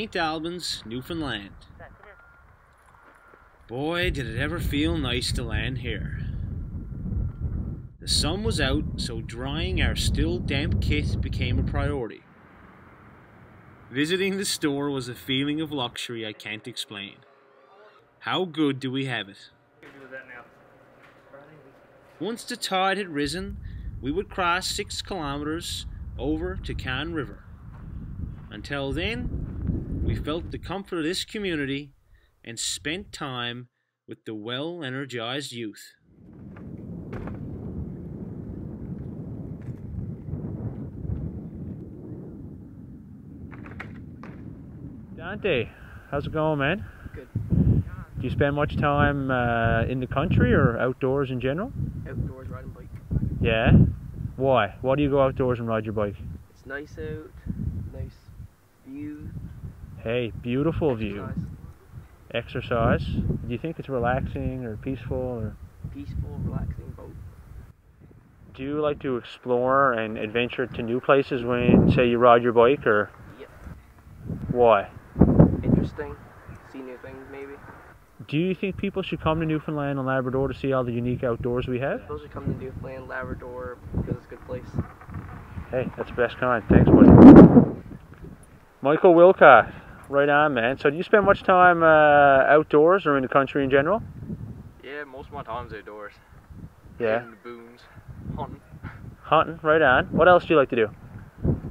St. Albans, Newfoundland. Boy, did it ever feel nice to land here. The sun was out, so drying our still damp kit became a priority. Visiting the store was a feeling of luxury I can't explain. How good do we have it? Once the tide had risen, we would cross six kilometers over to Conne River. Until then, we felt the comfort of this community and spent time with the well energized youth. Dante, how's it going, man? Good. Do you spend much time uh, in the country or outdoors in general? Outdoors riding bike. Yeah. Why? Why do you go outdoors and ride your bike? It's nice out, nice view. Hey, beautiful view. exercise. Do you think it's relaxing or peaceful or Peaceful, relaxing both. do you like to explore and adventure to new places when say you ride your bike or Yep. why? Interesting. See new things maybe. Do you think people should come to Newfoundland and Labrador to see all the unique outdoors we have? Those should come to Newfoundland, Labrador because it's a good place. Hey, that's the best kind. Thanks, buddy. Michael Wilcott, right on, man. So, do you spend much time uh, outdoors or in the country in general? Yeah, most of my time's outdoors. Yeah, In the boons, hunting. hunting, right on. What else do you like to do?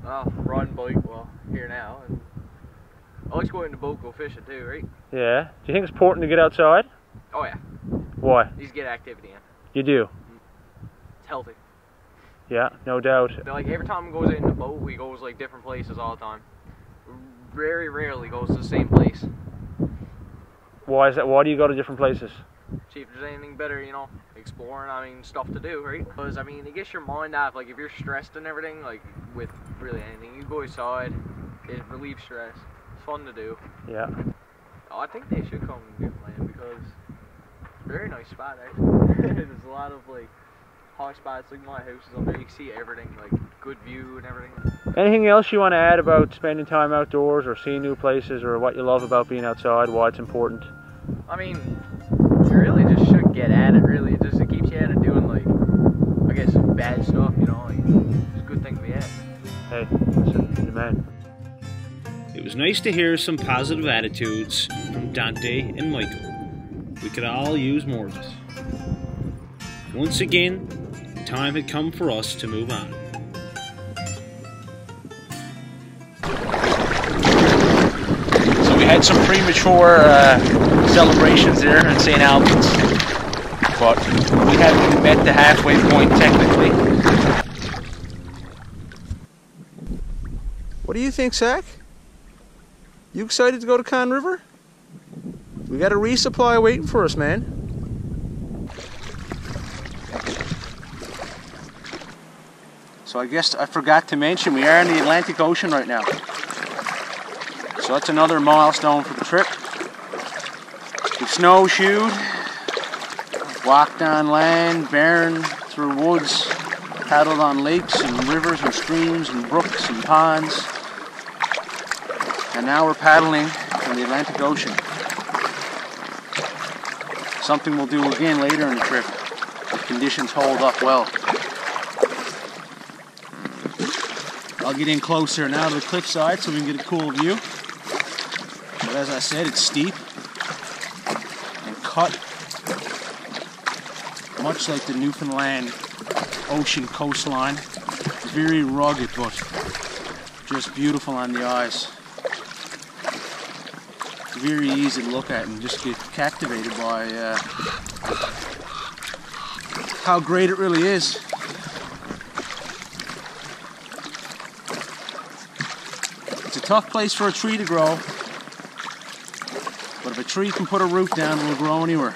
Oh, riding bike, well, here now. And I like going to in the boat, go fishing too, right? Yeah. Do you think it's important to get outside? Oh yeah, Why? you just get activity in. You do. It's healthy. Yeah, no doubt. But, like every time we goes in the boat, we goes like different places all the time. Very rarely goes to the same place. Why is that? Why do you go to different places? See if there's anything better, you know, exploring. I mean, stuff to do, right? Because I mean, it gets your mind off. Like if you're stressed and everything, like with really anything, you go outside. It relieves stress. It's fun to do. Yeah. Oh, I think they should come to Newfoundland because it's a very nice spot actually. There's a lot of like hot spots like my house is up there. You can see everything, like good view and everything. Anything else you want to add about spending time outdoors or seeing new places or what you love about being outside? Why it's important? I mean, you really just should get at it. Really, it just it keeps you out of doing like I guess bad stuff. You know, like it's a good thing to be at. Hey, listen, you're the man. It was nice to hear some positive attitudes from Dante and Michael. We could all use more of it. Once again, the time had come for us to move on. So we had some premature uh, celebrations there in St. Albans, but we haven't met the halfway point technically. What do you think, Zach? You excited to go to Conne River? We got a resupply waiting for us, man. So I guess I forgot to mention we are in the Atlantic Ocean right now. So that's another milestone for the trip. We've snowshoed, walked on land, barren through woods, paddled on lakes and rivers and streams and brooks and ponds. And now we're paddling in the Atlantic Ocean. Something we'll do again later in the trip if conditions hold up well. I'll get in closer now to the cliffside so we can get a cool view. But as I said, it's steep and cut much like the Newfoundland ocean coastline. Very rugged, but just beautiful on the eyes. Very easy to look at and just get captivated by uh, how great it really is. It's a tough place for a tree to grow, but if a tree can put a root down, it will grow anywhere.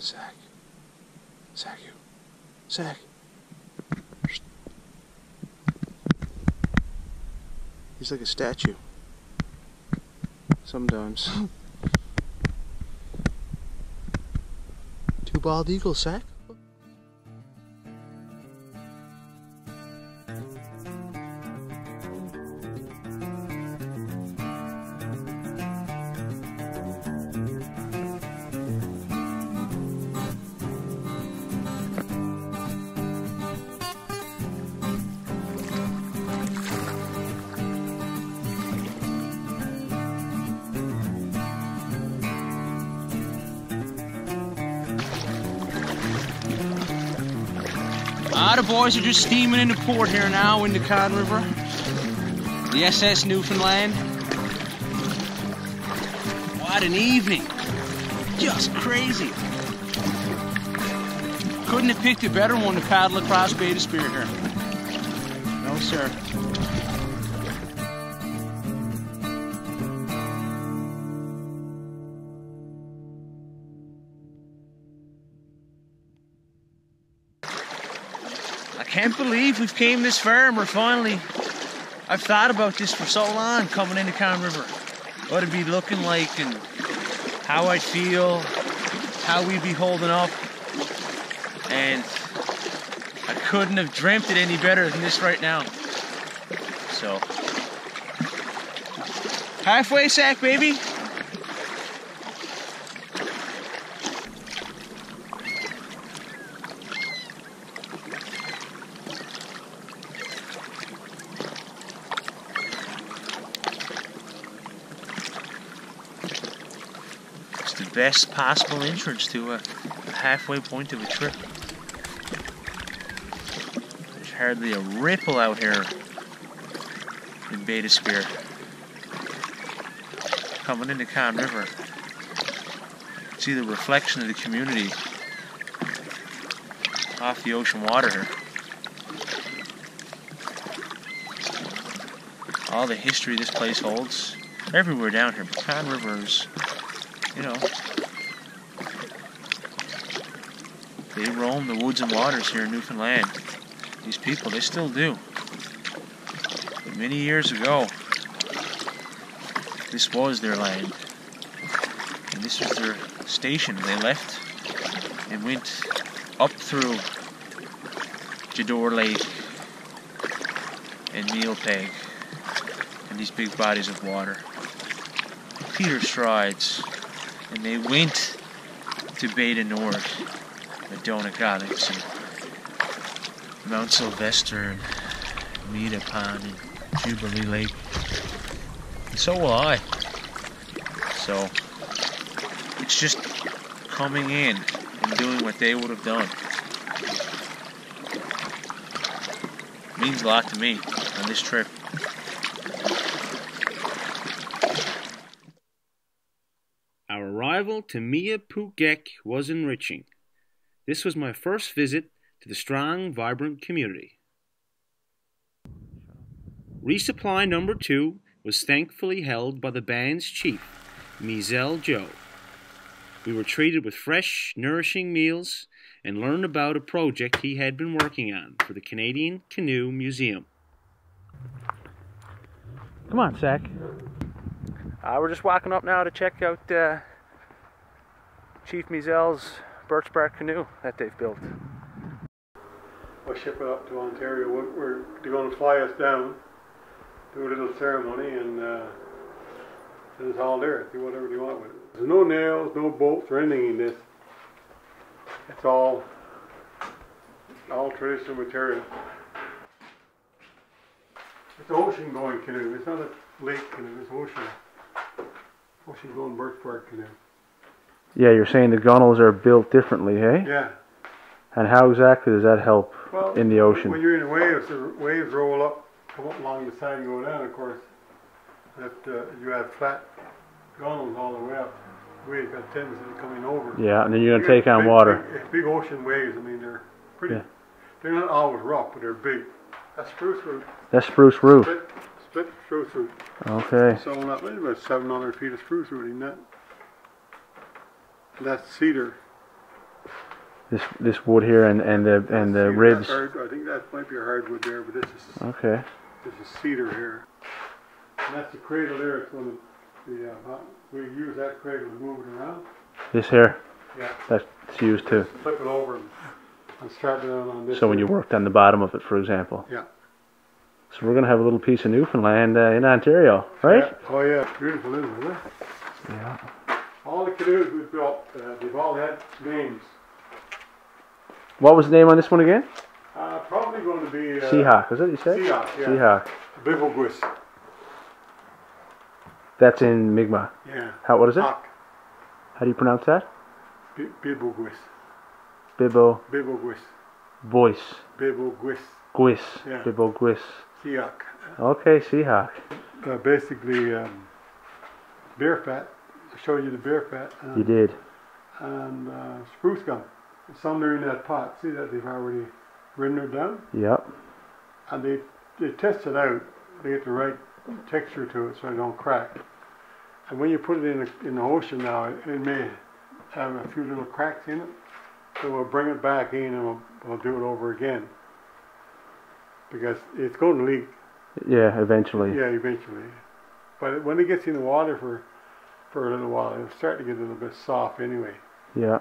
Zach. Zach, you. Zach. He's like a statue. Sometimes. Two bald eagles, Zach. Boys are just steaming into port here now in the Conne River. The SS Newfoundland. What an evening. Just crazy. Couldn't have picked a better one to paddle across Bay d'Espoir here. No, sir. We've came this far and we're finally. I've thought about this for so long coming into Conne River. What it'd be looking like and how I'd feel, how we'd be holding up. And I couldn't have dreamt it any better than this right now. So. Halfway sack, baby. Best possible entrance to a, halfway point of a trip. There's hardly a ripple out here in Bay d'Espoir. Coming into Conne River, see the reflection of the community off the ocean water here. All the history this place holds, everywhere down here, but Conne River is you know, they roam the woods and waters here in Newfoundland. These people, they still do. But many years ago, this was their land. And this was their station. They left and went up through Jeddore Lake and Meelpaeg and these big bodies of water. Peter Strides, and they went to Beta the Donegalix, and Mount Sylvester, and Pond, and Jubilee Lake. And so will I. So, it's just coming in and doing what they would have done. means a lot to me on this trip. Our arrival to Miawpukek was enriching. This was my first visit to the strong, vibrant community. Resupply number two was thankfully held by the band's chief, Mi'sel Joe. We were treated with fresh, nourishing meals and learned about a project he had been working on for the Canadian Canoe Museum. Come on, Zach. Uh, we're just walking up now to check out uh, Chief Mi'sel's birch bark canoe that they've built. We'll ship it up to Ontario. We're, we're, they're going to fly us down, do a little ceremony, and uh, it's all there. Do whatever you want with it. There's no nails, no bolts, or anything in this. It's all all traditional material. It's an ocean going canoe. It's not a lake canoe. It's ocean. Ocean going birch bark canoe. Yeah, you're saying the gunnels are built differently, hey? Yeah. And how exactly does that help Well, in the ocean? When you're in the waves, the waves roll up, come up along the side and go down, of course. That uh, you have flat gunnels all the way up. Waves got tendency of coming over. Yeah, and then you're gonna take on big- water. Big, big ocean waves. I mean, they're pretty. Yeah. They're not always rough, but they're big. That's spruce root. That's spruce root. Split, split spruce root. Okay. So not maybe about 700 feet of spruce root in that. That's cedar. This this wood here and and the and the ribs. hard- I think that might be a hardwood there, but this is Okay. This is cedar here. And that's the cradle there. It's going to, the, uh, we use that cradle to move it around. This here. Yeah. That's used to. Flip it over and, and strap it on on this. So when you worked on the bottom of it, for example. Yeah. So we're gonna have a little piece of Newfoundland uh, in Ontario, right? Yeah. Oh yeah, beautiful, isn't it? Yeah. All the canoes we've built, uh, they've all had names. What was the name on this one again? Uh, probably going to be uh, Seahawk, was that you said? Seahawk, yeah. Seahawk. Bibelguis. That's in Mi'kmaq. Yeah. How? What is it? Hawk. How do you pronounce that? Bi- Bibelguis. Bibo Bibelguis. voice. Bibelguis. Gwis. Yeah. Bibo gwis. Seahawk. Okay, Seahawk. Uh, basically, um, beer fat. Showed you the beer fat. Um, You did. and uh, spruce gum. Some are in that pot. See that they've already rendered down, Yep. and they they test it out. They get the right texture to it so it don't crack. And when you put it in the, in the ocean now, it, it may have a few little cracks in it. So we'll bring it back in and we'll, we'll do it over again because it's going to leak. Yeah, eventually. Yeah, eventually. But when it gets in the water for for a little while, it'll start to get a little bit soft anyway. Yeah.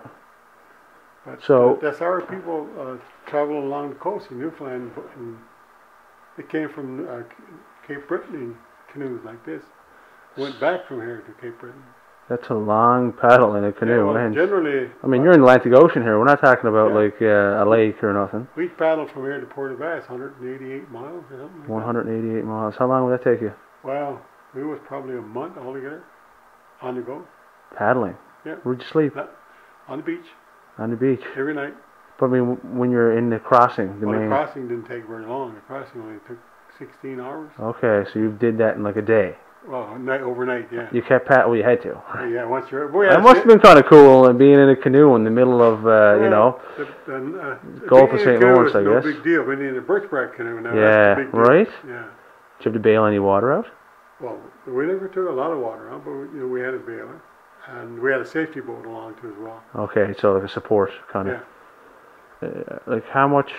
But So- that's how our people uh, travel along the coast in Newfoundland. And they came from uh, Cape Breton in canoes like this. Went back from here to Cape Breton. That's a long paddle in a Yeah, canoe. well, man. generally, I mean, you're in the Atlantic Ocean here. We're not talking about Yeah. like uh, a lake or nothing. we paddled from here to Port aux Basques, 188 miles or something. Like that. 188 miles. How long would that take you? Well, it was probably a month altogether on the go, Paddling. Yeah. Where'd you sleep? on the beach, On the beach. every night. But I mean, when you're in the crossing, the well, the main. crossing didn't take very long. The crossing only took 16 hours. Okay, so you did that in like a day. Well, night overnight, yeah. You kept pat. Well, you had to. Yeah, once you're. Boy, That must have been kind of cool, and being in a canoe in the middle of, uh, you know. The, the, uh, Gulf of St. Lawrence, I no guess. big deal. We in a birch birchbark canoe now, Yeah, that's the big deal. right? Yeah. Did you have to bail any water out? Well, we never took a lot of water out, but you know we had a baler, and we had a safety boat along too as well. Okay, so like a support kind of. Yeah. Uh, like how much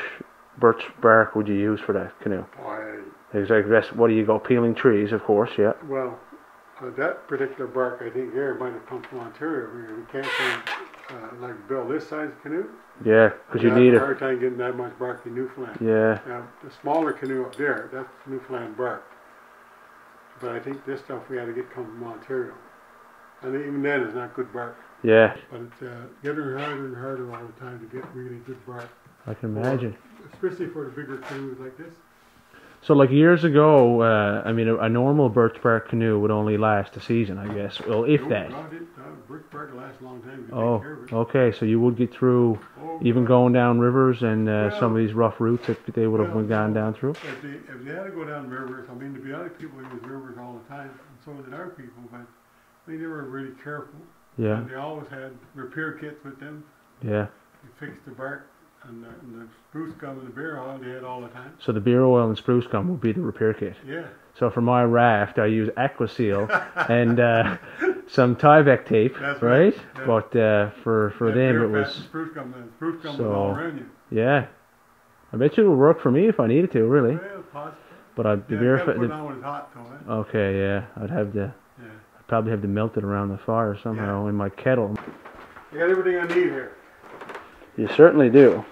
birch bark would you use for that canoe? Boy, Exactly. That's what do you go peeling trees, of course. Yeah. well, uh, that particular bark, I think here might have come from Ontario. We, can't from uh, like build this size canoe. Yeah, because you need a it. hard time getting that much bark in Newfoundland. Yeah. Now, the smaller canoe up there, that's Newfoundland bark. But I think this stuff we had to get come from Ontario. And even then, it's not good bark. Yeah. But it's uh, getting harder and harder all the time to get really good bark, I can imagine. especially for the bigger canoes like this. So like years ago, uh, I mean, a, a normal birch bark canoe would only last a season, I guess. Well, if that. Brick bark lasts a long time. if you take Oh, care of it. okay. So you would get through Oh, even going down rivers and uh, Well- some of these rough routes that they would have Well, gone down through. If they, if they had to go down rivers, I mean, to be honest, people use rivers all the time, and so did our people, but they were really careful. Yeah. And they always had repair kits with them. Yeah. They fixed the bark and the, and the spruce gum and the beer oil they had all the time. So the beer oil and spruce gum would be the repair kit. Yeah. So for my raft, I use Aquaseal and uh, some Tyvek tape, That's right? right, yeah. But uh, for for That them, it was and spruce gum. The spruce gum So- was all around you. yeah. I bet you it would work for me if I needed to, really. Well, possible. But I the Yeah, beer you gotta fa- put it the, on when it's hot though. Eh? okay, yeah, I'd have to Yeah. I'd probably have to melt it around the fire somehow in my kettle. I got everything I need here. You certainly do.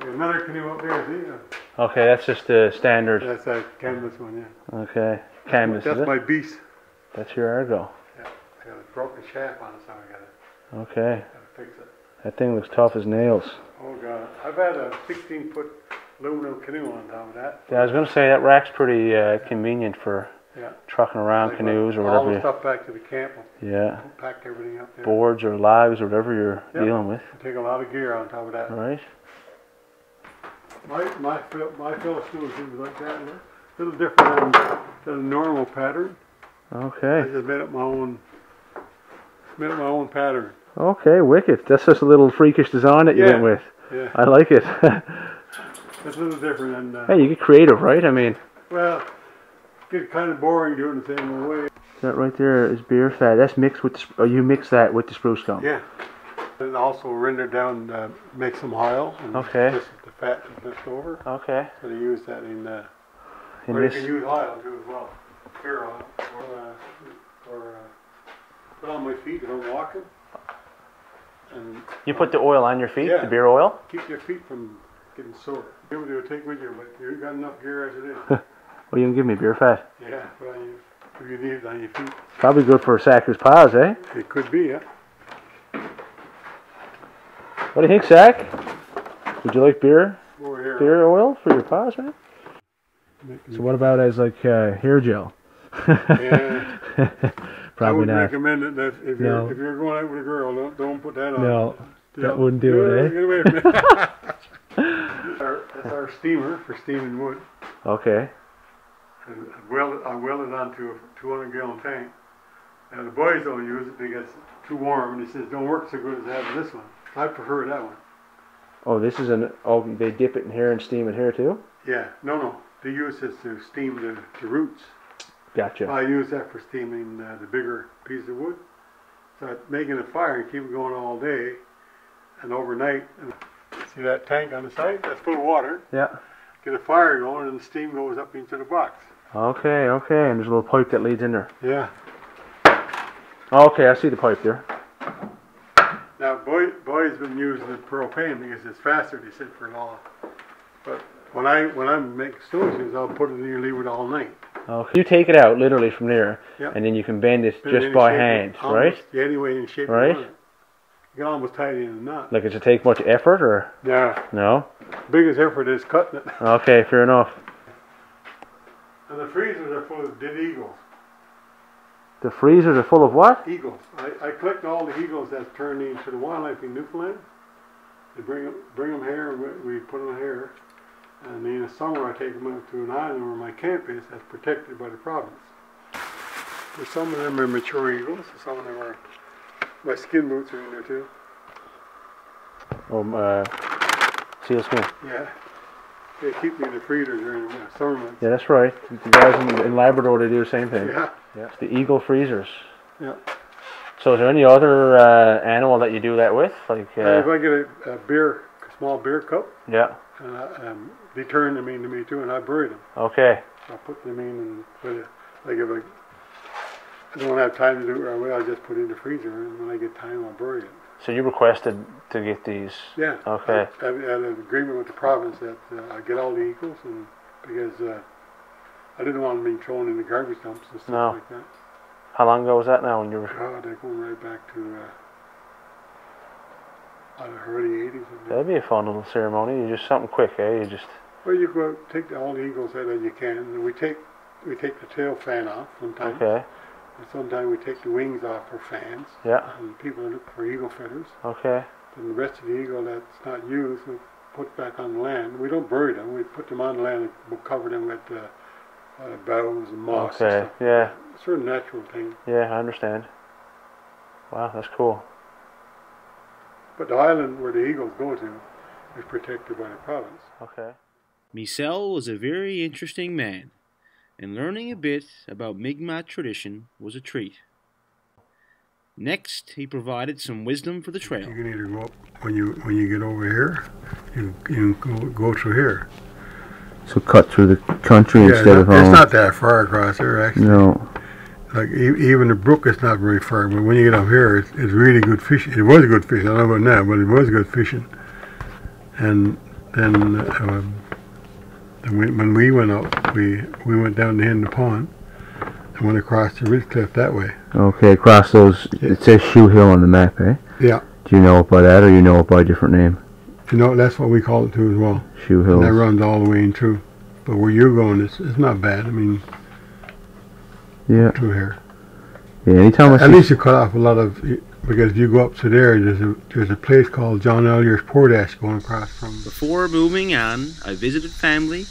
Another canoe up there, see? Uh, Okay, that's just the standard. That's that canvas one, yeah. Okay, canvas. That's is it? my beast. That's your Argo. Yeah, I got a broken shaft on it, so I gotta, Okay, gotta fix it. that thing looks tough as nails. Oh god, I've had a 16 foot aluminum canoe on top of that. Yeah, I was gonna say that rack's pretty uh, convenient for Yeah. trucking around Like, canoes or whatever. All the stuff back to the camp, yeah, packed everything up there. boards or logs or whatever you're Yeah. dealing with, Take a lot of gear on top of that. right? My my my canoes was like that, a little different than, than a normal pattern. Okay. I just made up my own made up my own pattern. okay, wicked. That's just a little freakish design that you Yeah. went with. Yeah, I like it. it's a little different than. Uh, hey, you get creative, right? I mean, Well, get kind of boring doing the same way. That right there is beer fat. That's mixed with. The, you mix that with the spruce gum. Yeah. And also render down, uh, make some oil. And Okay. This, the fat is left over. Okay. So they use that in, uh, In or you this. can use oil too as well. Beer oil. Or, uh, or uh, put on my feet if I'm walking. And You put the oil on your feet, Yeah. the beer oil. keep your feet from getting sore. Be able to take with you, but you've got enough gear as it is. Well, you can give me beer fat. yeah, put on your, if you it on your feet. Probably good for a Sacker's paws, eh? It could be, yeah. What do you think, Sack? Would you like beer, here. beer oil for your paws, man? Making- So what about as like uh, hair gel? Yeah. I Probably would not. recommend it that if No. you're if you're going out with a girl, don't, don't put that on. No, Yeah. that wouldn't do it, eh? Get away from it. our, that's our steamer for steaming wood. Okay. And I weld, I weld it onto a 200 gallon tank. Now the boys don't use it because it's too warm, and he says don't work so good as having this one. I prefer that one. Oh, this is an. Oh, they dip it in here and steam it here too. Yeah, no, no. They use this to steam the, the roots. Gotcha. I use that for steaming uh, the bigger piece of wood. So it's making a fire and keep it going all day and overnight. And see that tank on the side? That's full of water. Yeah. Get a fire going and the steam goes up into the box. Okay, okay. And there's a little pipe that leads in there. Yeah. Oh, okay, I see the pipe there. Now, boy, Boy's been using the propane because it's faster. They said for law. But when I when I make snowshoes, I'll put it in here, leave it all night. Okay. You take it out literally from there, Yeah. and then you can bend it Bend just any by you- hand, almost- right? Yeah, any way in shape you Right. it. You can almost tie it in a knot. Like, does it take much effort or Yeah. no? Biggest effort is cutting it. Okay, fair enough. And the freezers are full of dead eagles. The freezers are full of what? Eagles. I, I collect all the eagles that's turned into the wildlife in Newfoundland. They bring them, bring them here, and we, we put them here. And in the summer, I take them out to an island where my camp is that's protected by the province. And some of them are mature eagles, some of them are. My skin boots are in there too. Um, uh, seal skin. Yeah. They keep me in the freezer during the summer months. Yeah, that's right. The guys in, in Labrador they do the same thing. Yeah. Yeah. It's the eagle freezers. Yeah. So is there any other uh, animal that you do that with? Like, Uh, if uh, I get a, a beer, a small beer cup, yeah. and I, um, they turn them into me too, and I bury them. Okay. I put them in and put it, like if I, I don't have time to do it right away, I just put it in the freezer and when I get time, I'll bury it. So you requested to get these. Yeah. Okay. I, I had an agreement with the province that uh, I get all the eagles and because uh, I didn't want them being thrown in the garbage dumps and stuff No. like that. How long ago was that now when you were? God, they're going right back to uh, early 80s. I think. That'd be a fun little ceremony. You just something quick, eh? You just. Well, you go take all the eagles out that you can, and we take we take the tail fan off sometimes. Okay. And sometimes we take the wings off for fans. Yeah. And people look for eagle feathers. Okay. And the rest of the eagle that's not used, we put back on the land. We don't bury them. We put them on the land and we'll cover them with uh, uh, boughs and moss. and Okay. stuff. Yeah. Sort of natural thing. Yeah, I understand. Wow, that's cool. But the island where the eagles go to is protected by the province. Okay. Mi'sel was a very interesting man, and learning a bit about Mi'kmaq tradition was a treat. Next, he provided some wisdom for the trail. You trail. can either go up when you when you get over here, you you can go, go through here. So cut through the country Yeah, instead it's of not, it's not that far across there actually. No. Like e- even the brook is not very far, but when you get up here, it's, it's really good fishing. It was good fishing. I don't know about now, but it was good fishing. And then um, then when, when we went up, we we went down the end of the pond and went across the ridge cliff that way. Okay, across those. It says Shoe Hill on the map, eh? Yeah. Do you know it by that, or you know it by a different name? You know, that's what we call it too as well. Shoe And that runs all the way in through. But where you're going, it's, it's not bad. I mean, Yeah. through here. Yeah. Anytime I At least you cut off a lot of because if you go up to there, there's a there's a place called John Elliott's Portash going across from. Before moving on, I visited family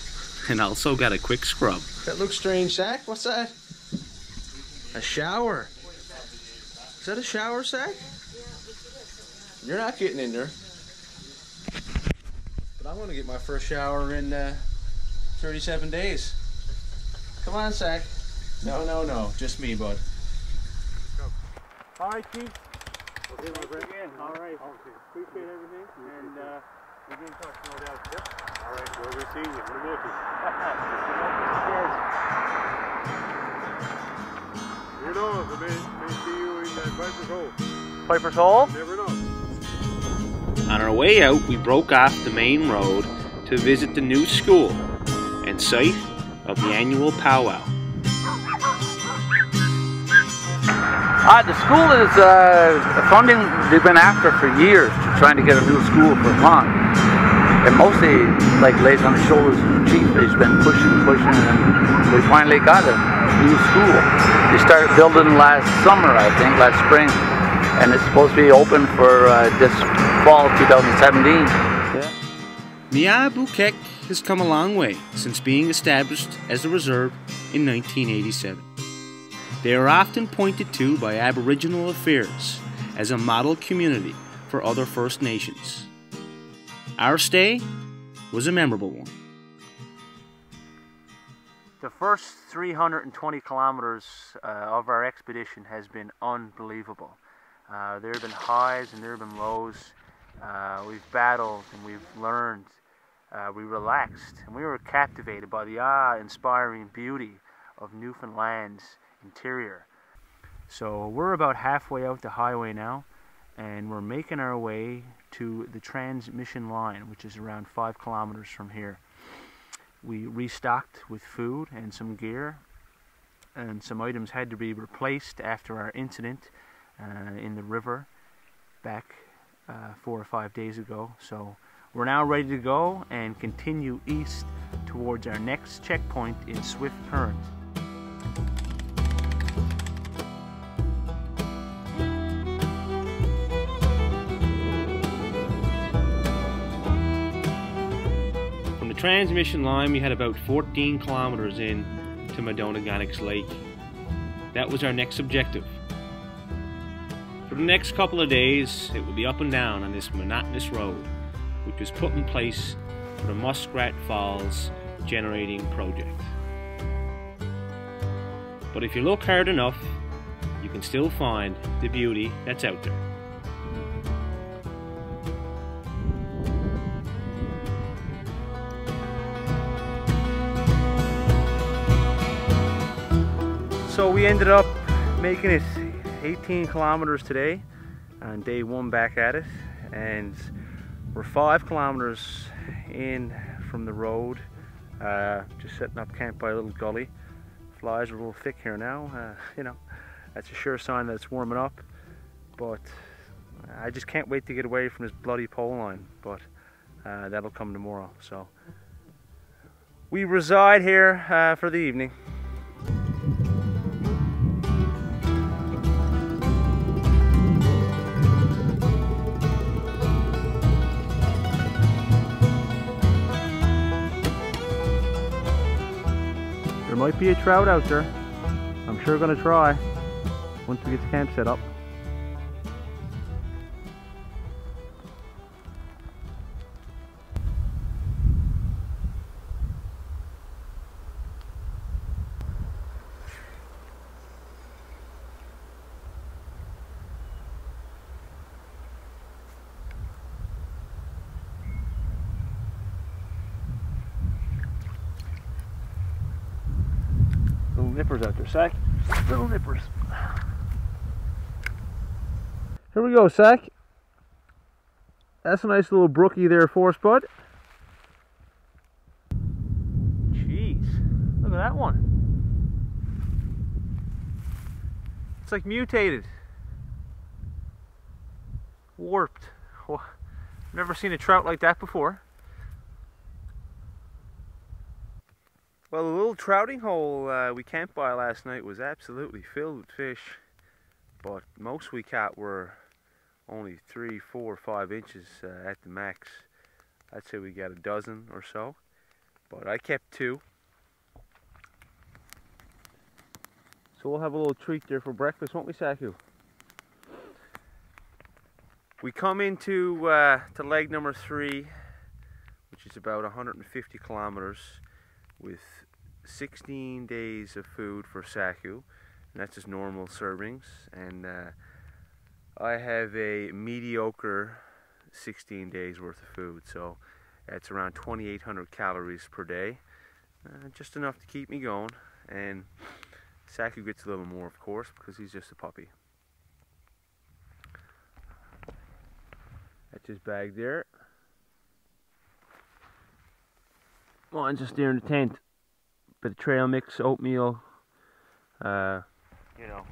and also got a quick scrub. That looks strange, Zach. What's that? A shower. Is that a shower, Zach? You're not getting in there. But I'm gonna get my first shower in uh, 37 days. Come on, Zach. No, no, no. Just me, bud. All right, Chief. Friend. Again. All right. Appreciate everything, and uh, be in touch, no doubt. Yep. All right, well, we're you. What about you? Know, we may, may see you in that Viper's Hole. Piper's Hole. Never know. On our way out, we broke off the main road to visit the new school and site of the annual powwow. Uh, the school is uh, funding they've been after for years, trying to get a new school for Vermont. And mostly, like, lays on the shoulders of the chief. He's been pushing, pushing, and we finally got a new school. They started building last summer, I think, last spring, and it's supposed to be open for uh, this fall 2017. Miawpukek has come a long way since being established as a reserve in 1987. They are often pointed to by Aboriginal Affairs as a model community for other First Nations. Our stay was a memorable one. The first 320 kilometers uh, of our expedition has been unbelievable. Uh, there have been highs and there have been lows. Uh, we've battled and we've learned. Uh, we relaxed and we were captivated by the awe-inspiring beauty of Newfoundland's interior. So we're about halfway out the highway now and we're making our way to the transmission line, which is around five kilometers from here. We restocked with food and some gear, and some items had to be replaced after our incident uh, in the river back uh, four or five days ago. So we're now ready to go and continue east towards our next checkpoint in Swift Current. Transmission line, we had about 14 kilometers in to Medonnegonix Lake. That was our next objective. For the next couple of days, it will be up and down on this monotonous road, which was put in place for the Muskrat Falls generating project. But if you look hard enough, you can still find the beauty that's out there. So we ended up making it 18 kilometers today on day one back at it. And we're five kilometers in from the road uh, just setting up camp by a little gully. Flies are a little thick here now uh, you know that's a sure sign that it's warming up. But I just can't wait to get away from this bloody pole line but uh, that'll come tomorrow. So we reside here uh, for the evening might be a trout out there. I'm sure gonna try once we get the camp set up. Sack. Little nippers. Here we go, Sack. That's a nice little brookie there for us, bud. Jeez, look at that one. It's like mutated. Warped. Oh, never seen a trout like that before. Well, the little trouting hole uh, we camped by last night was absolutely filled with fish, but most we caught were only three, four, five inches uh, at the max. I'd say we got a dozen or so, but I kept two. So we'll have a little treat there for breakfast, won't we, Saku? We come into uh, to leg number three, which is about 150 kilometers with 16 days of food for Saku, and that's just normal servings. And uh, I have a mediocre 16 days worth of food, so it's around 2,800 calories per day, uh, just enough to keep me going. And Saku gets a little more, of course, because he's just a puppy. That's his bag there. Mine's just there in the tent. Bit of trail mix, oatmeal, uh, you know,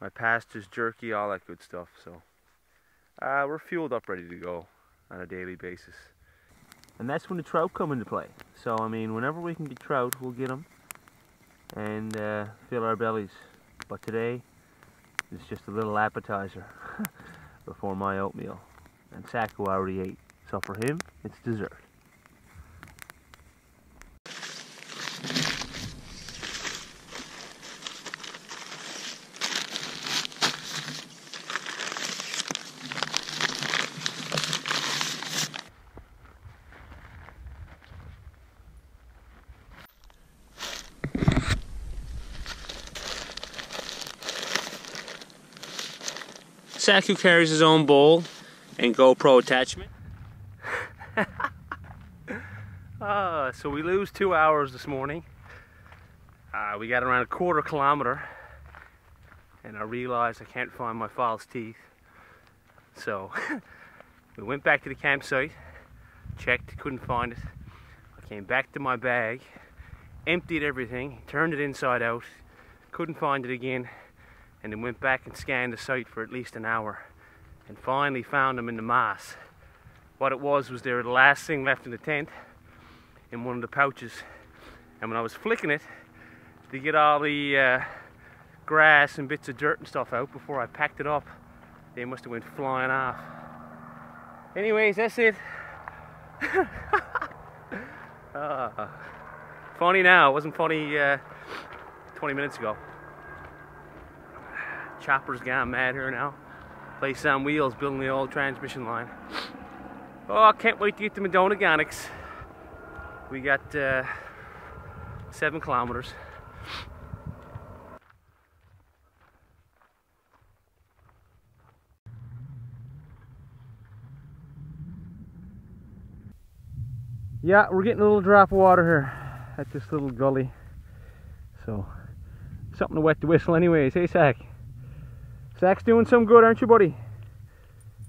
my pastures, jerky, all that good stuff. So uh, we're fueled up, ready to go on a daily basis. And that's when the trout come into play. So I mean, whenever we can get trout, we'll get them and uh, fill our bellies. But today, it's just a little appetizer before my oatmeal. And Saku already ate. So for him, it's dessert. Saku carries his own bowl and GoPro attachment. uh, so we lose two hours this morning. Uh, we got around a quarter kilometer and I realized I can't find my false teeth. So we went back to the campsite, checked, couldn't find it. I came back to my bag, emptied everything, turned it inside out, couldn't find it again, and then went back and scanned the site for at least an hour and finally found them in the mass. What it was was they were the last thing left in the tent in one of the pouches and when I was flicking it to get all the uh, grass and bits of dirt and stuff out before I packed it up they must have went flying off. Anyways, that's it. uh, funny now, it wasn't funny uh, 20 minutes ago. Chopper's gone mad here now. Place on wheels, building the old transmission line. Oh, I can't wait to get to Medonnegonix. We got uh, seven kilometers. Yeah, we're getting a little drop of water here at this little gully. So, something to wet the whistle anyways. Hey, Sack. Sack's doing some good, aren't you, buddy?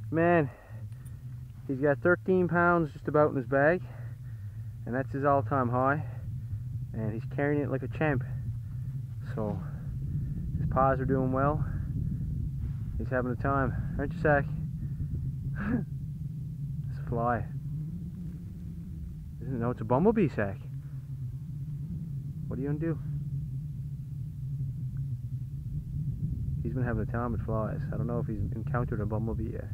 Man, he's got 13 pounds just about in his bag, and that's his all-time high, and he's carrying it like a champ. So, his paws are doing well. He's having a time, aren't you, Sack? it's a fly. Isn't it? No, it's a bumblebee, Sack. What are you gonna do? He's been having a time with flies. I don't know if he's encountered a bumblebee yet.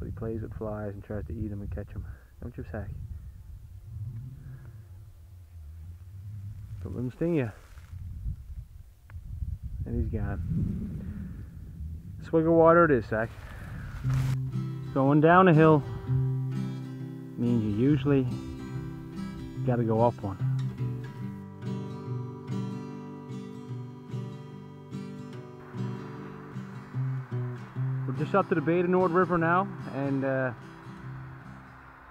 But he plays with flies and tries to eat them and catch them. Don't you, Sack? Don't let him sting you. And he's gone. Swig of water it is, Sack. Going down a hill means you usually got to go up one. Just up to the Nord River now, and uh,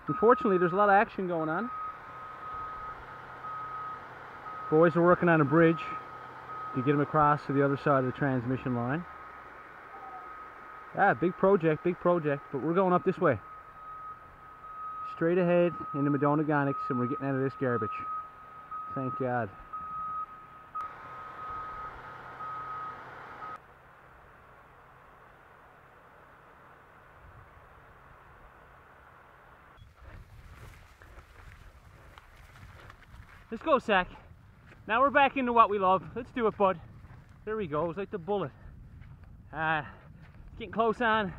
unfortunately, there's a lot of action going on. Boys are working on a bridge to get them across to the other side of the transmission line. Ah, big project, big project, but we're going up this way. Straight ahead into Medonnegonix and we're getting out of this garbage. Thank God. Let's go, Sack. Now we're back into what we love. Let's do it, bud. There we go. It's like the bullet. Uh, getting close on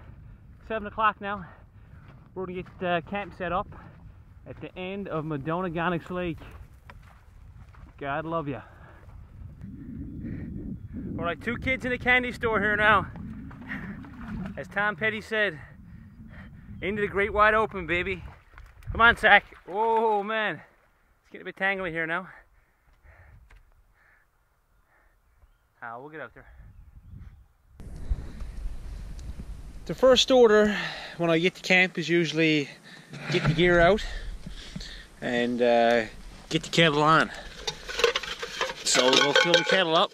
7 o'clock now. We're going to get uh, camp set up at the end of Madonna Medonnegonix Lake. God love you. We're like two kids in a candy store here now. As Tom Petty said, into the great wide open, baby. Come on, Sack. Oh, man. It's getting a bit tangly here now. Ah, we'll get out there. The first order when I get to camp is usually get the gear out and uh, get the kettle on. So we'll fill the kettle up,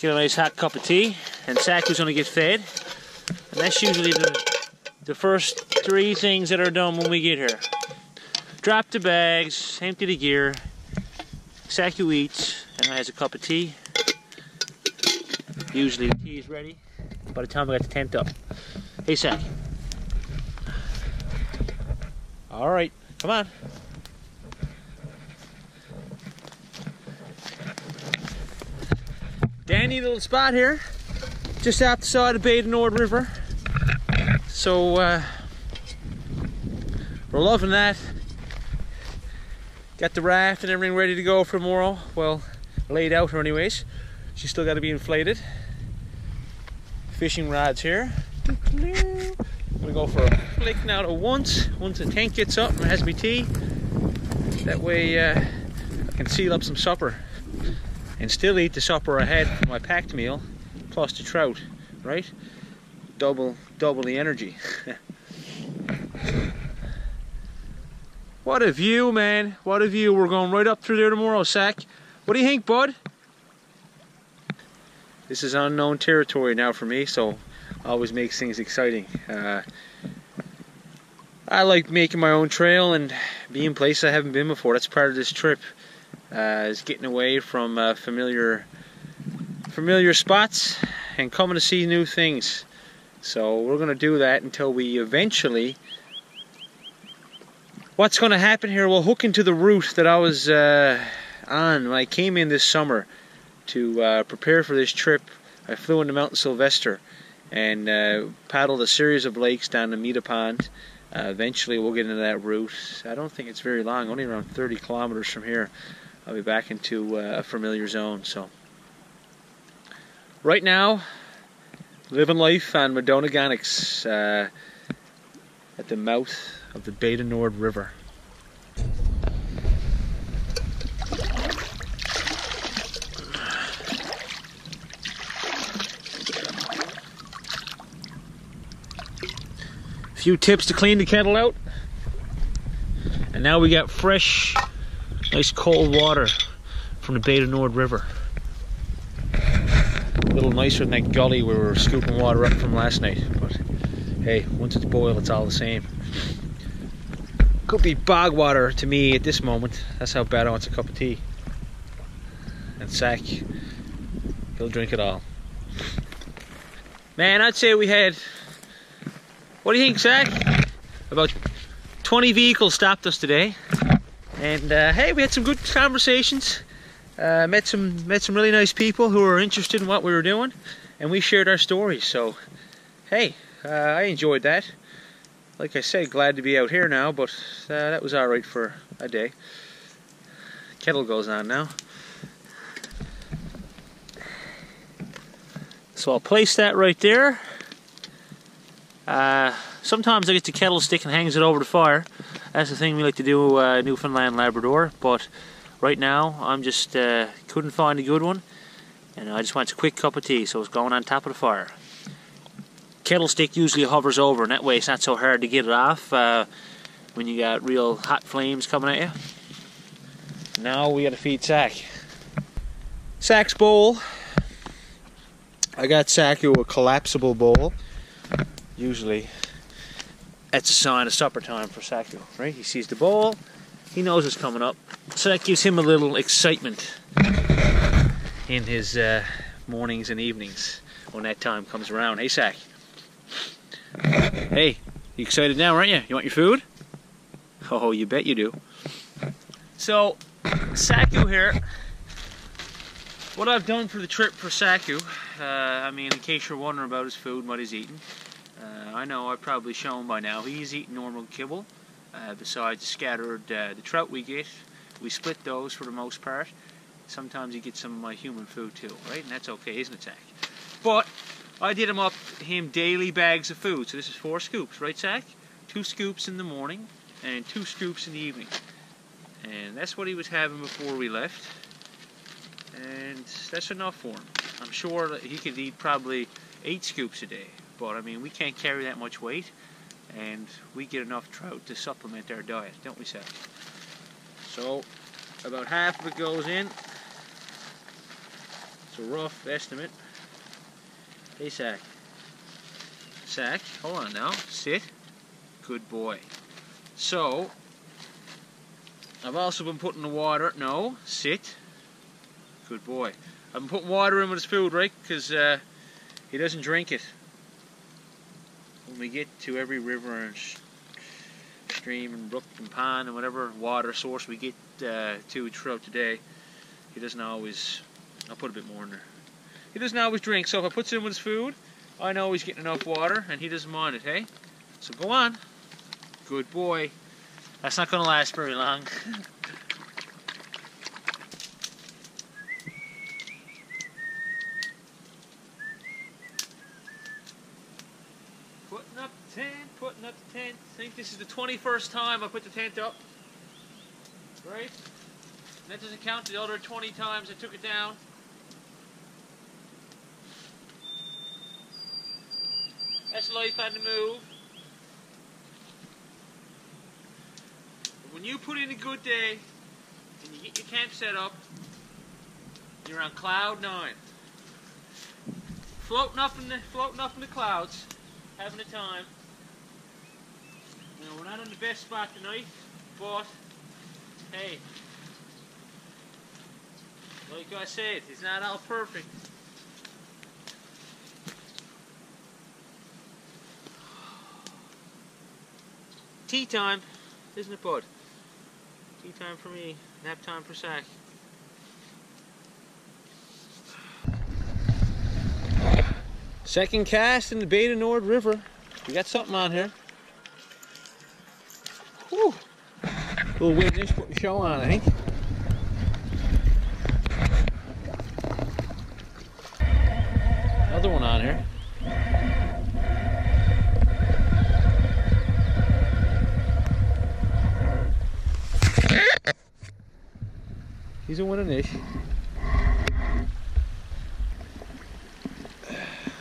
get a nice hot cup of tea, and Saku's gonna get fed. And that's usually the, the first three things that are done when we get here. Drop the bags, empty the gear, sack Saku eats, and I has a cup of tea. Usually the tea is ready by the time I got the tent up. Hey, Sack. All right, come on. Dandy little spot here, just out the side of Bay Nord River. So, uh, we're loving that. Got the raft and everything ready to go for tomorrow. Well, laid out anyways. She's still got to be inflated. Fishing rods here. I'm gonna go for a flick now to once. Once the tank gets up and has me tea. That way uh, I can seal up some supper and still eat the supper I had for my packed meal plus the trout, right? Double, double the energy. what a view, man. What a view. We're going right up through there tomorrow, Sack. What do you think, bud? This is unknown territory now for me, so always makes things exciting. Uh, I like making my own trail and being places I haven't been before. That's part of this trip. Uh, is getting away from uh, familiar familiar spots and coming to see new things. So we're going to do that until we eventually. What's going to happen here? We'll hook into the route that I was uh, on when I came in this summer to uh, prepare for this trip. I flew into Mount Sylvester and uh, paddled a series of lakes down to Meta Pond. Uh, eventually, we'll get into that route. I don't think it's very long, only around 30 kilometers from here. I'll be back into uh, a familiar zone. So, right now, living life on Medonnegonix uh, at the mouth of the du Nord River. few tips to clean the kettle out. And now we got fresh, nice cold water from the du Nord River. A little nicer than that gully where we were scooping water up from last night. But hey, once it's boiled, it's all the same. Could be bog water to me at this moment. That's how bad I want a cup of tea. And Sack, he'll drink it all. Man, I'd say we had what do you think, Zach? About 20 vehicles stopped us today. And uh, hey, we had some good conversations. Uh, met some met some really nice people who were interested in what we were doing, and we shared our stories. So, hey, uh, I enjoyed that. Like I said, glad to be out here now, but uh, that was all right for a day. Kettle goes on now. So I'll place that right there. Uh, sometimes I get the kettle stick and hangs it over the fire. That's the thing we like to do uh, Newfoundland Labrador. But right now I'm just uh, couldn't find a good one, and I just want a quick cup of tea, so it's going on top of the fire. Kettle stick usually hovers over, and that way it's not so hard to get it off uh, when you got real hot flames coming at you. Now we gotta feed Sack. Sack's bowl. I got Sack Saku a collapsible bowl. Usually that's a sign of supper time for Saku, right? He sees the bowl, he knows it's coming up. So that gives him a little excitement in his uh, mornings and evenings when that time comes around. Hey, Sack. Hey, you excited now, aren't you? You want your food? Oh, you bet you do. So, Saku here. What I've done for the trip for Saku, uh, I mean, in case you're wondering about his food what he's eating, uh, I know I've probably shown by now he's eating normal kibble. Uh, besides the scattered uh, the trout we get, we split those for the most part. Sometimes you get some of my human food too, right? And that's okay, isn't it, Zach? But I did him up him daily bags of food. So this is four scoops, right, Zach? Two scoops in the morning and two scoops in the evening. And that's what he was having before we left. And that's enough for him. I'm sure that he could eat probably eight scoops a day. But I mean, we can't carry that much weight. And we get enough trout to supplement our diet, don't we, Zach? So, about half of it goes in. It's a rough estimate. Hey, Sack. Sack, hold on now. Sit. Good boy. So, I've also been putting the water. No, sit. Good boy. I've been putting water in with his food, right? Because uh, he doesn't drink it. When we get to every river and stream and brook and pond and whatever water source we get uh, to throughout the day, he doesn't always. I'll put a bit more in there. He doesn't always drink, so if I put in with his food, I know he's getting enough water, and he doesn't mind it, hey? So go on. Good boy. That's not going to last very long. putting up the tent, putting up the tent. I think this is the 21st time I put the tent up. Right? That doesn't count the other 20 times I took it down. That's life on the move. When you put in a good day and you get your camp set up, you're on cloud nine. Floating up in the floating up in the clouds, having a time. Know, we're not in the best spot tonight, but hey, like I said, it's not all perfect. Tea time, isn't it, bud? Tea time for me, nap time for Sack. Second cast in the Bay du Nord River. We got something on here. Whew. Little windish, put the show on, I think. Another one on here. He's a winning ish.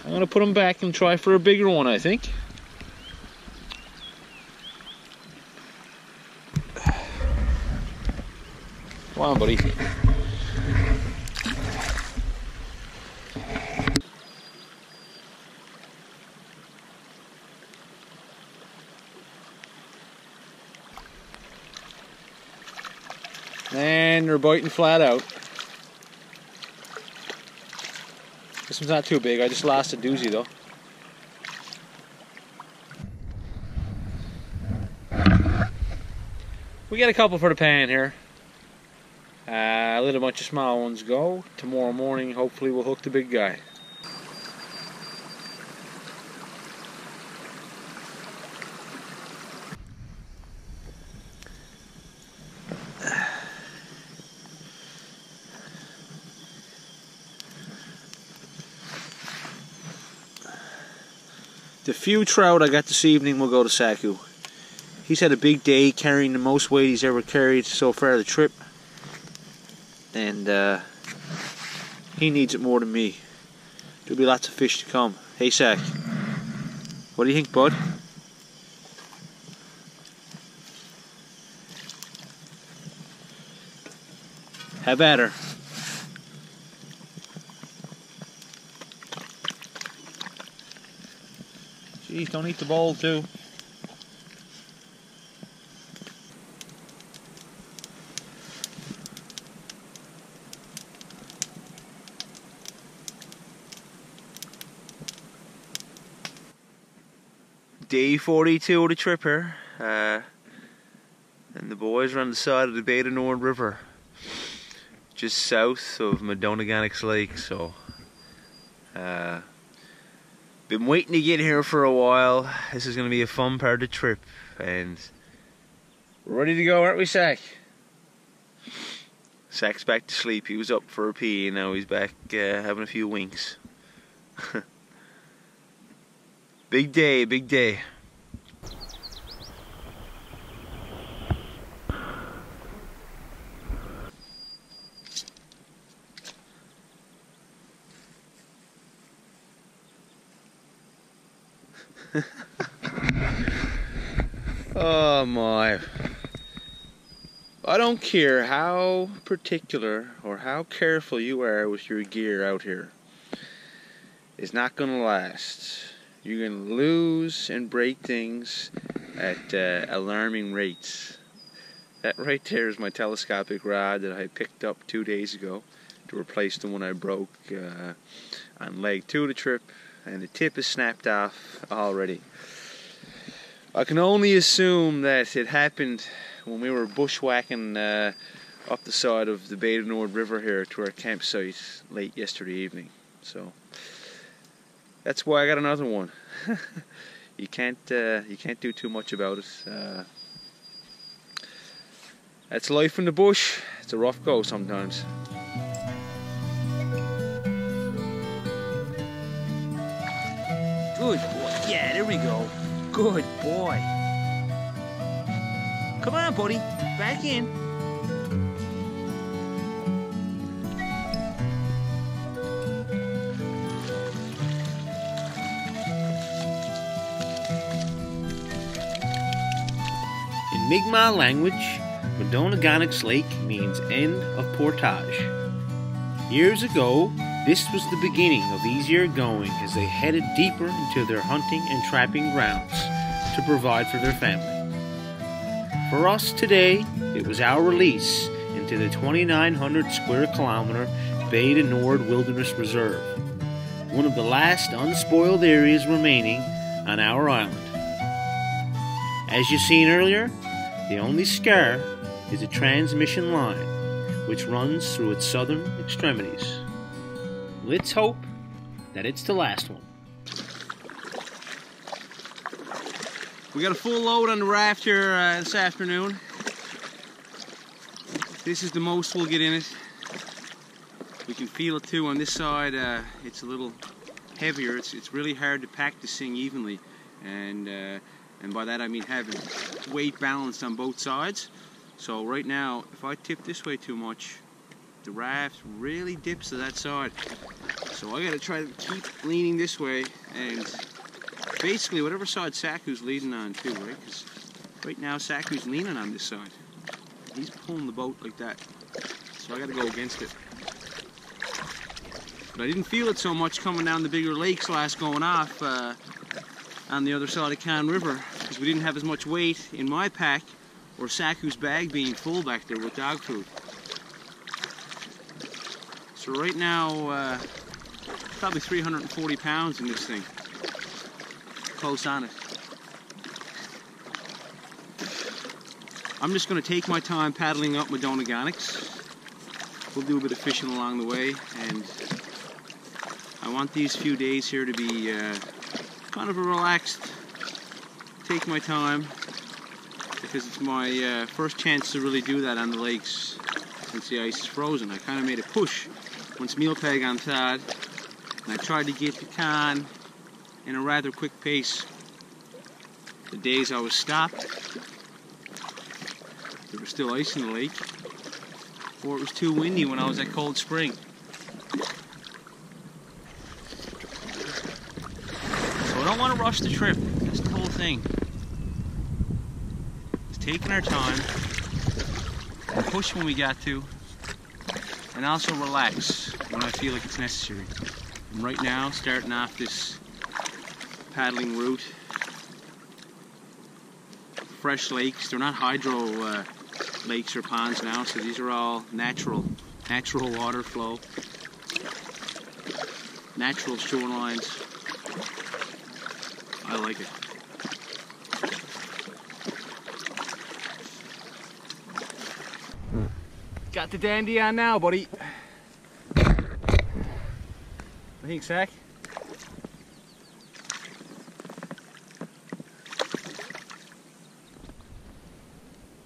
I'm gonna put him back and try for a bigger one, I think. Come on, buddy. And biting flat out. This one's not too big. I just lost a doozy though. We got a couple for the pan here. Uh, let a bunch of small ones go. Tomorrow morning, hopefully, we'll hook the big guy. Few trout I got this evening will go to Saku. He's had a big day carrying the most weight he's ever carried so far the trip. And uh, he needs it more than me. There'll be lots of fish to come. Hey, Sack. What do you think, bud? Have at her. Don't eat the bowl too. Day 42 of the trip here. Uh, and the boys are on the side of the of Nord River. Just south of Medonnegonix Lake, so uh, been waiting to get here for a while. This is going to be a fun part of the trip, and we're ready to go, aren't we, Sack? Sack's back to sleep. He was up for a pee, and now he's back uh, having a few winks. big day, big day. oh my. I don't care how particular or how careful you are with your gear out here. It's not going to last. You're going to lose and break things at uh, alarming rates. That right there is my telescopic rod that I picked up two days ago to replace the one I broke uh, on leg two of the trip, and the tip is snapped off already. I can only assume that it happened when we were bushwhacking uh, up the side of the of Nord River here to our campsite late yesterday evening. So that's why I got another one. you can't uh, you can't do too much about it. Uh, that's life in the bush. It's a rough go sometimes. Good boy. Yeah, there we go. Good boy. Come on, buddy. Back in. In Mi'kmaq language, Medonnegonix Lake means end of portage. Years ago, this was the beginning of easier going as they headed deeper into their hunting and trapping grounds to provide for their family. For us today, it was our release into the 2,900 square kilometer Bay du Nord Wilderness Reserve, one of the last unspoiled areas remaining on our island. As you've seen earlier, the only scar is a transmission line which runs through its southern extremities. Let's hope that it's the last one. We got a full load on the raft here uh, this afternoon. This is the most we'll get in it. We can feel it too on this side. Uh, it's a little heavier. It's it's really hard to pack this thing evenly, and uh, and by that I mean having weight balanced on both sides. So right now, if I tip this way too much, the raft really dips to that side. So I gotta try to keep leaning this way and basically whatever side Saku's leaning on too, right? Because right now Saku's leaning on this side. He's pulling the boat like that. So I gotta go against it. But I didn't feel it so much coming down the bigger lakes last going off uh, on the other side of Conne River because we didn't have as much weight in my pack or Saku's bag being full back there with dog food. So right now, uh, probably 340 pounds in this thing. Close on it. I'm just going to take my time paddling up Medonnegonix. We'll do a bit of fishing along the way, and I want these few days here to be uh, kind of a relaxed, take my time, because it's my uh, first chance to really do that on the lakes since the ice is frozen. I kind of made a push once Meelpaeg on thawed, and I tried to get the con in a rather quick pace. The days I was stopped, there was still ice in the lake, or it was too windy when I was at Cold Spring. So I don't want to rush the trip. That's the whole thing. It's taking our time, push when we got to, and also relax when I feel like it's necessary. I'm right now starting off this paddling route. Fresh lakes, they're not hydro uh, lakes or ponds now, so these are all natural, natural water flow, natural shorelines. I like it. Dandy on now, buddy. I think, Zach?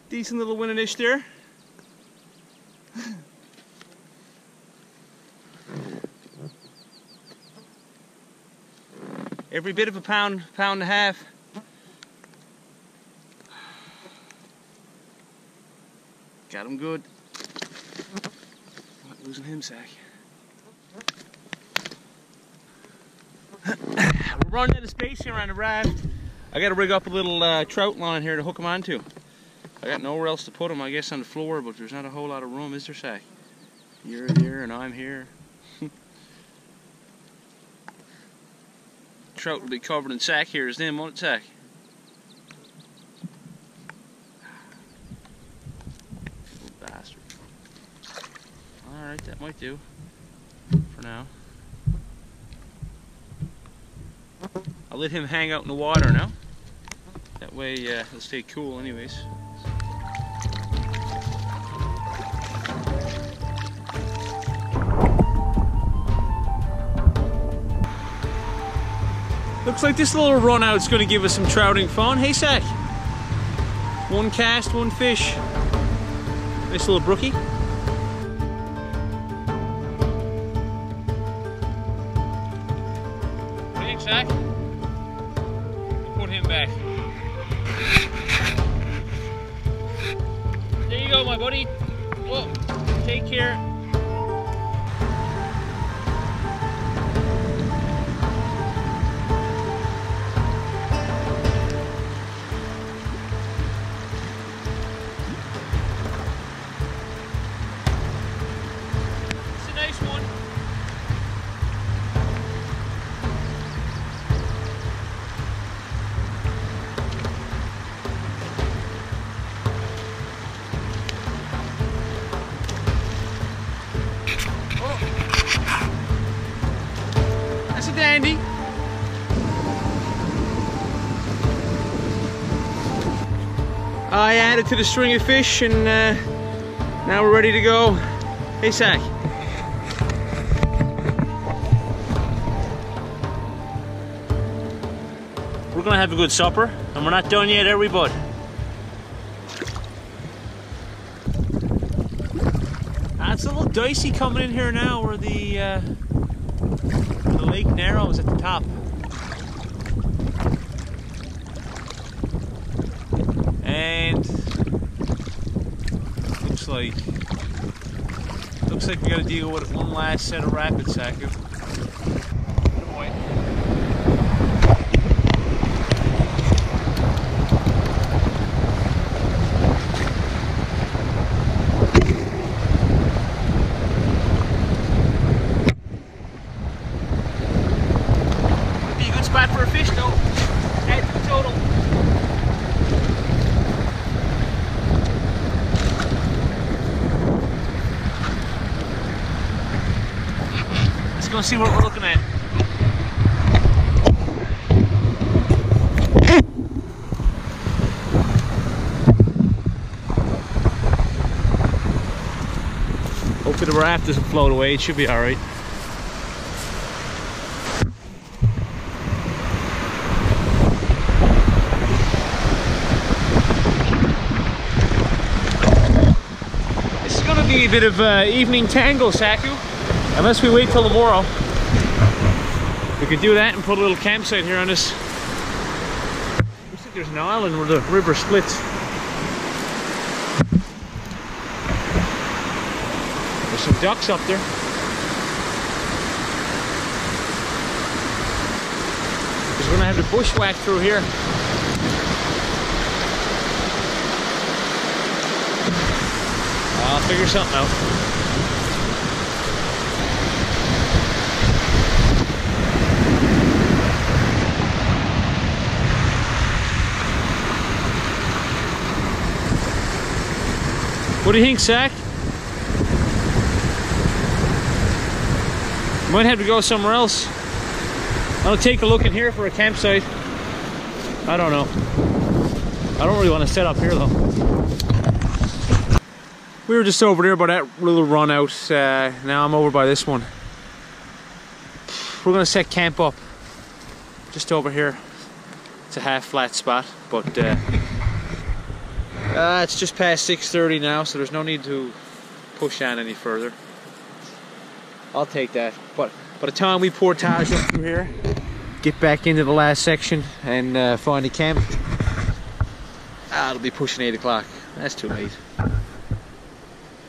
Decent little winning-ish there. Every bit of a pound, pound and a half. Got him good. Losing him, Zach. We're running out of space here on the raft. I gotta rig up a little uh, trout line here to hook them onto. I got nowhere else to put them, I guess on the floor, but there's not a whole lot of room, is there, Zach? You're here and I'm here. trout will be covered in sack here, is then, won't it, Zach? Little bastard. Alright, that might do. For now. I'll let him hang out in the water now. That way uh, he'll stay cool anyways. Looks like this little run out's going to give us some trouting fun. Hey, Zach. One cast, one fish. Nice little brookie. That's a dandy. I added to the string of fish and uh, now we're ready to go. Hey, Zach. We're gonna have a good supper, and we're not done yet, everybody. it's a little dicey coming in here now where the, uh, the lake narrows at the top. And looks like looks like we gotta deal with one last set of rapids, Saku. Good boy. Be a good spot for a fish though. Add to the total. Let's see what we're looking at. Hopefully the raft doesn't float away. It should be all right. This is going to be a bit of uh, evening tango, Saku. Unless we wait till tomorrow. We could do that and put a little campsite here on this. Looks like there's an island where the river splits. There's some ducks up there. Because we're gonna have the bushwhack through here. I'll figure something out. Do you think, Zach? Might have to go somewhere else. I'll take a look in here for a campsite. I don't know. I don't really want to set up here though. We were just over there by that little run out. Uh, now I'm over by this one. We're gonna set camp up just over here. It's a half flat spot, but uh, uh, it's just past 6.30 now, so there's no need to push on any further. I'll take that. But by the time we portage up through here, get back into the last section and uh, find a camp, ah, it'll be pushing 8 o'clock. That's too late. What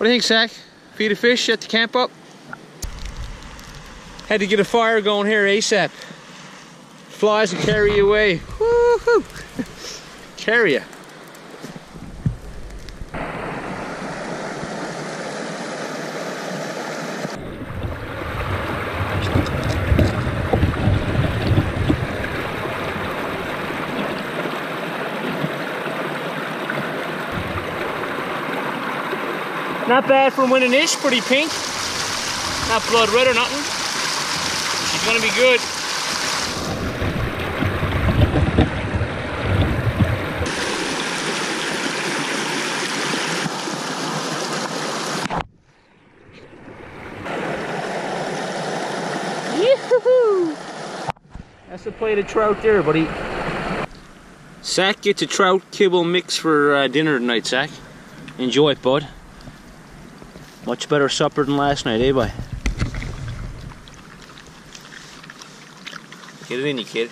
do you think, Zach? Feed a fish, set the camp up? Had to get a fire going here ASAP. Flies will carry you away. Woohoo! carry you. Not bad for winning ish, pretty pink. Not blood red or nothing. She's gonna be good. That's a plate of trout there, buddy. Zach gets a trout kibble mix for uh, dinner tonight, Zach. Enjoy it, bud. Much better supper than last night, eh, boy? Get it in, you kid.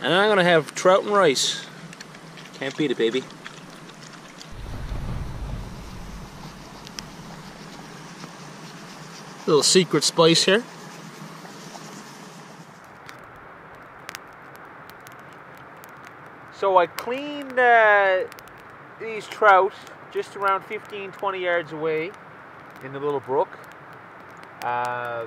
And I'm gonna have trout and rice. Can't beat it, baby. Little secret spice here. So I cleaned uh, these trout just around 15 20 yards away in the little brook. Uh,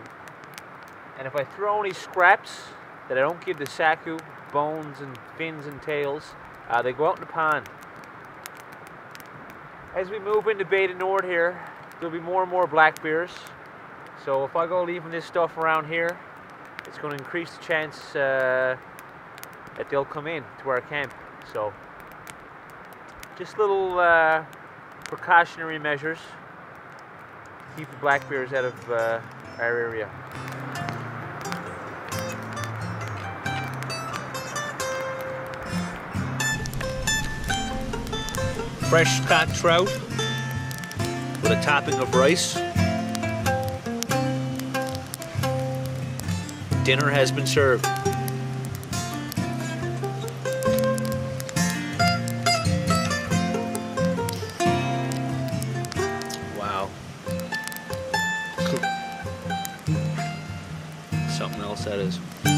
and if I throw any scraps that I don't give the saku bones and fins and tails uh, they go out in the pond. As we move into du Nord here there'll be more and more black bears. So if I go leaving this stuff around here it's going to increase the chance uh, that they'll come in to our camp. So just little uh, precautionary measures to keep the black bears out of uh, our area. Fresh caught trout with a topping of rice. Dinner has been served. That is.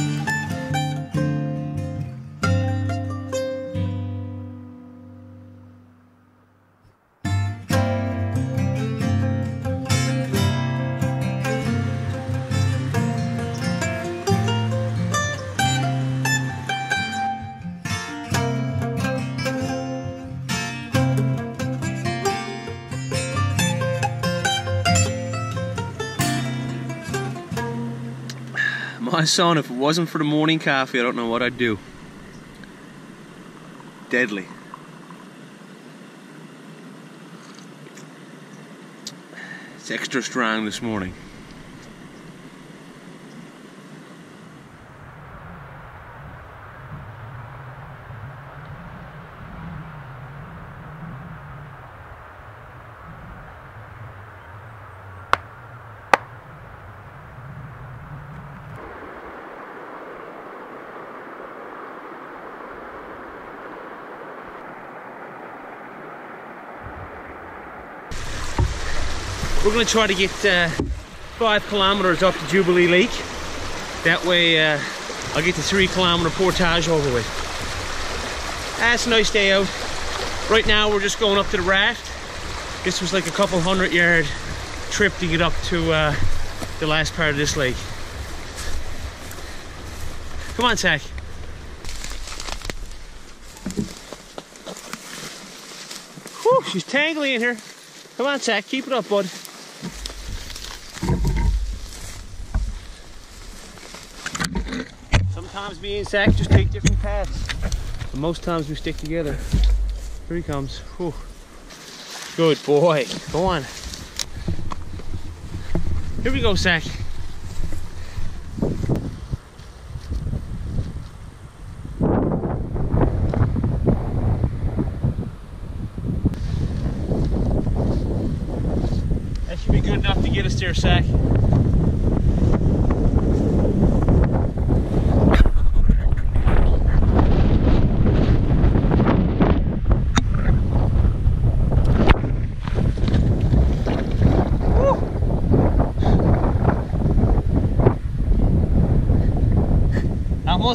My son, if it wasn't for the morning coffee, I don't know what I'd do. Deadly. It's extra strong this morning. To try to get uh, five kilometers up to Jubilee Lake. That way uh, I'll get the three kilometer portage over with. That's a nice day out. Right now we're just going up to the raft. This was like a couple hundred yard trip to get up to uh, the last part of this lake. Come on, Zach. she's tangling in here. Come on, Zach, keep it up, bud. Sometimes me and Zach just take different paths. But most times we stick together. Here he comes. Whew. Good boy. Go on. Here we go, Zach. That should be good enough to get us there, Zach.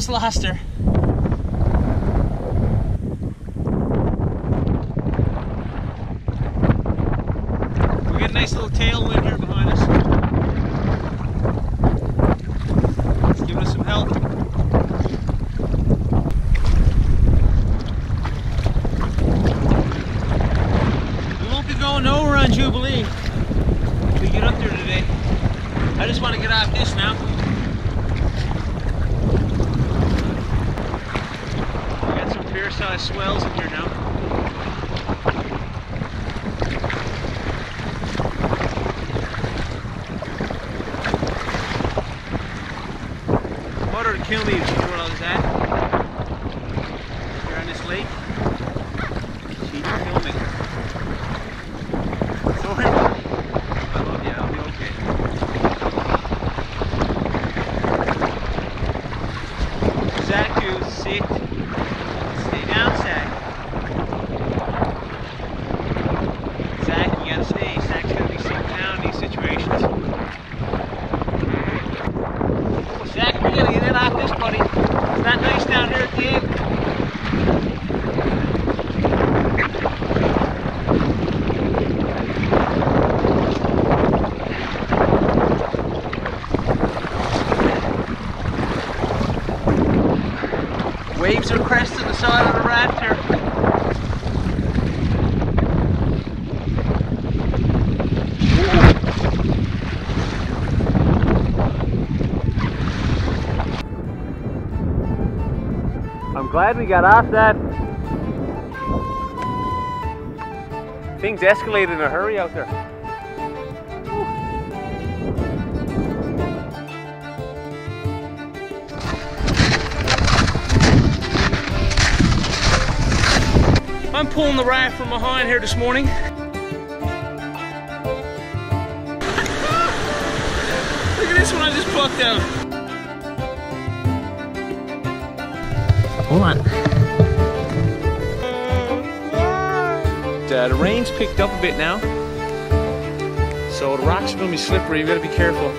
Almost lost her. We got a nice little tailwind here behind us. It's giving us some help. We won't be going nowhere on Jubilee if we get up there today. I just want to get off this now. We got some fair sized swells in here now. Water would kill me if she knew where I was at. Here on this lake. She'd kill me. Sorry. I love you, I'll be okay. Zach, you sit. Stay down, Zach. Zach, you gotta stay. Zach's gonna be sitting down in these situations. Zach, we gotta get in off this, buddy. It's not nice down here at the end. Waves are cresting the I'm glad we got off that. Things escalated in a hurry out there. I'm pulling the raft from behind here this morning. Look at this one I just plucked out. Hold on. Uh, the rain's picked up a bit now. So the rocks are gonna be slippery, you gotta be careful.